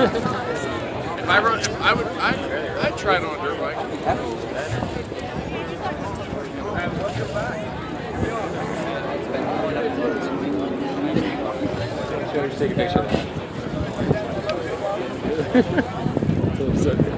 if I rode, if I would, I, I'd try it on a dirt bike. Take a picture of that? so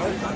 Falou.